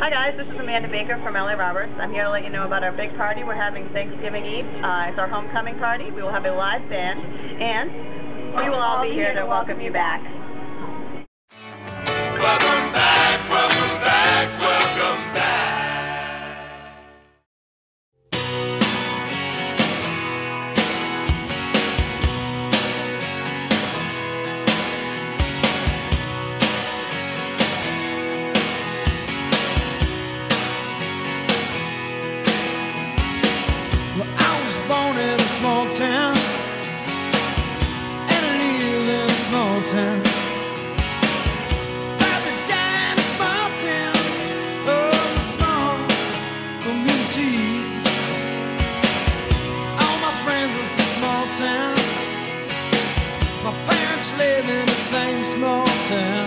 Hi guys, this is Amanda Baker from LA Roberts. I'm here to let you know about our big party we're having Thanksgiving Eve. Uh, it's our homecoming party. We will have a live band, and we will all be here to welcome you back. Welcome back. live in the same small town.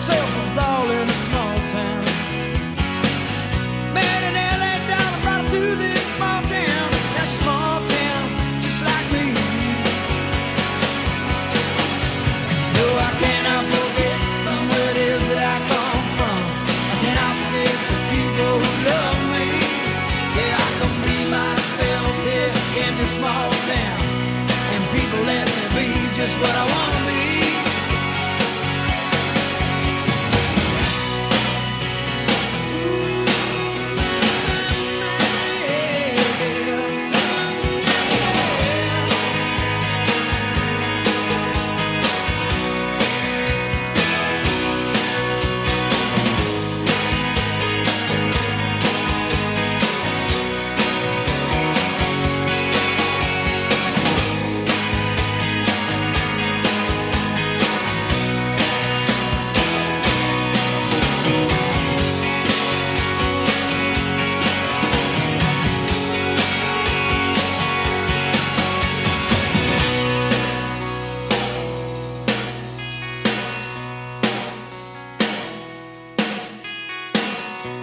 yourself.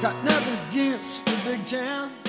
Got nothing against the big town.